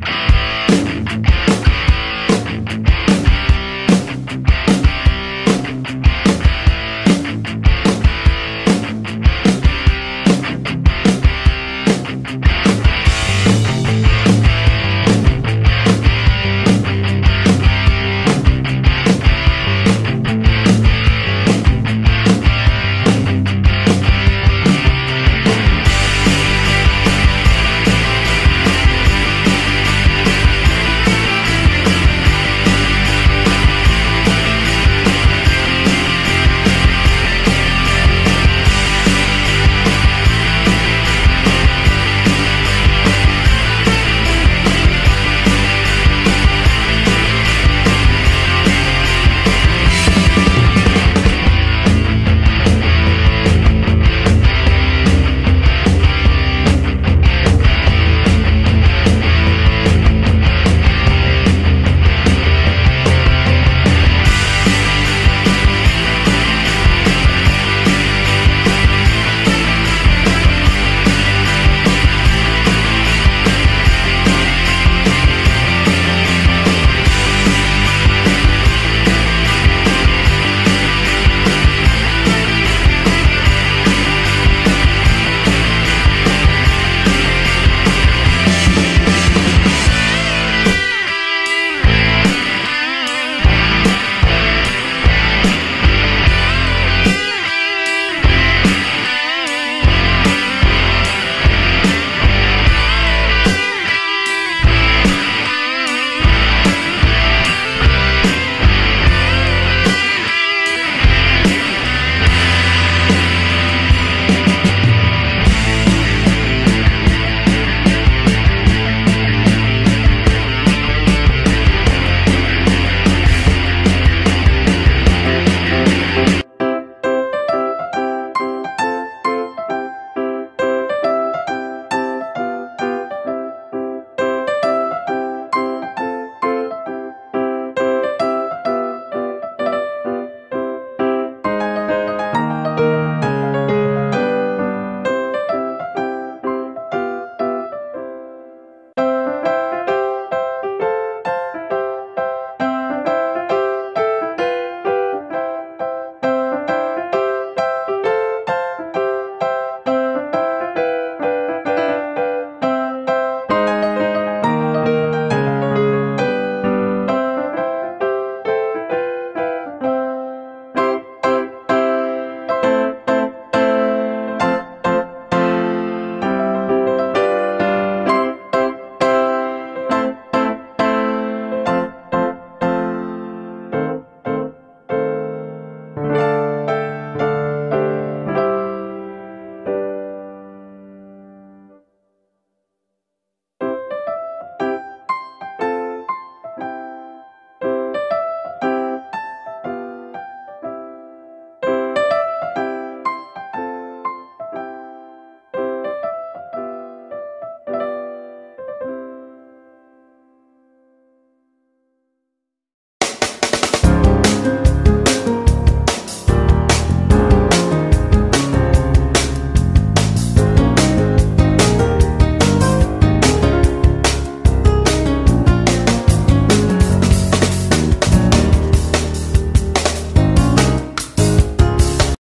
Bye.